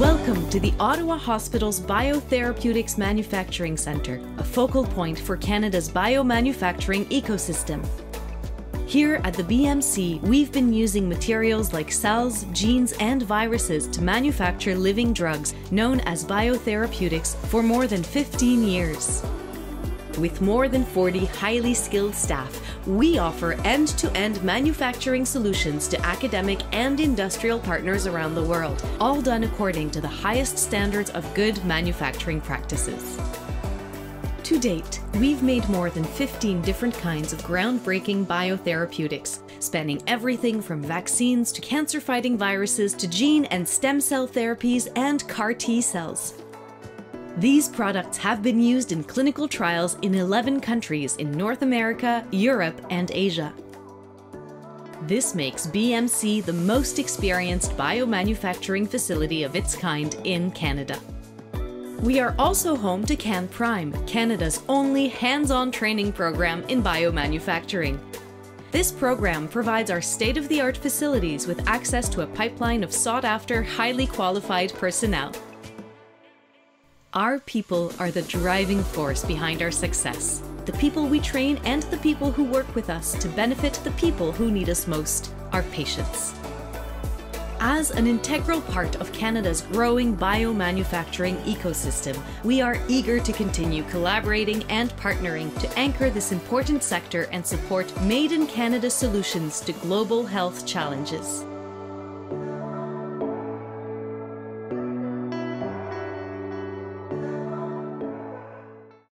Welcome to the Ottawa Hospital's Biotherapeutics Manufacturing Centre, a focal point for Canada's biomanufacturing ecosystem. Here at the BMC, we've been using materials like cells, genes, and viruses to manufacture living drugs known as biotherapeutics for more than 15 years. With more than 40 highly skilled staff, we offer end to end manufacturing solutions to academic and industrial partners around the world, all done according to the highest standards of good manufacturing practices. To date, we've made more than 15 different kinds of groundbreaking biotherapeutics, spanning everything from vaccines to cancer fighting viruses to gene and stem cell therapies and CAR T cells. These products have been used in clinical trials in 11 countries in North America, Europe, and Asia. This makes BMC the most experienced biomanufacturing facility of its kind in Canada. We are also home to CanPRIME, Canada's only hands on training program in biomanufacturing. This program provides our state of the art facilities with access to a pipeline of sought after, highly qualified personnel. Our people are the driving force behind our success. The people we train and the people who work with us to benefit the people who need us most, our patients. As an integral part of Canada's growing biomanufacturing ecosystem, we are eager to continue collaborating and partnering to anchor this important sector and support Made in Canada solutions to global health challenges.